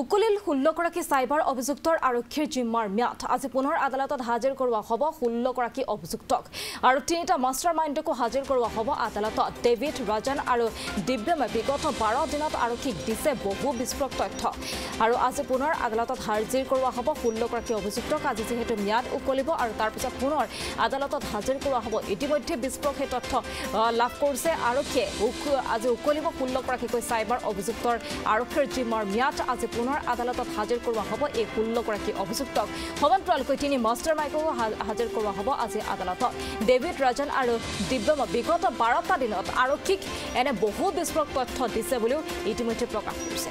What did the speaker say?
উকলিল ষোল্লগৰাকী cyber অভিযুক্তৰ আৰক্ষীৰ জিম্মাৰ ম্যাদ। আজি পুনৰ আদালতত হাজিৰ কৰোৱা হ'ব ষোল্লগৰাকী অভিযুক্তক। আৰু তিনিটা মাষ্টাৰ মাইণ্ডকো হাজিৰ কৰোৱা হ'ব আদালতত। ডেভিড ৰাজন আৰু দিব্যমে বিগত বাৰ দিনত আৰক্ষীক দিছে বহু বিস্ফোৰক তথ্য। আৰু আজি পুনৰ আদালতত হাজিৰ কৰোৱা হ'ব ষোল্লগৰাকী অভিযুক্তক। আজি যিহেতু ম্যাদ উকলিব আৰু তাৰপিছত পুনৰ আদালতত হাজিৰ কৰোৱা হ'ব। ইতিমধ্যে বিস্ফোৰক সেই তথ্য লাভ কৰিছে আৰক্ষীয়ে। আজি উকলিব ষোল্লগৰাকীকৈ চাইবাৰ অভিযুক্তৰ আৰক্ষীৰ জিম্মাৰ ম্যাদ। আজি পুনৰ আদালতত হাজিৰ কৰোৱা হ'ব এই ষোল্লগৰাকী অভিযুক্তক সমান্তৰালকৈ তিনি মাষ্টাৰ মাইকো হাজিৰ কৰোৱা হ'ব আজি আদালতত। ডেভিড ৰাজন আৰু দিব্যম বিগত বাৰটা দিনত আৰক্ষীক এনে বহু বিস্ফোৰক তথ্য দিছে বুলিও ইতিমধ্যে প্ৰকাশ কৰিছে।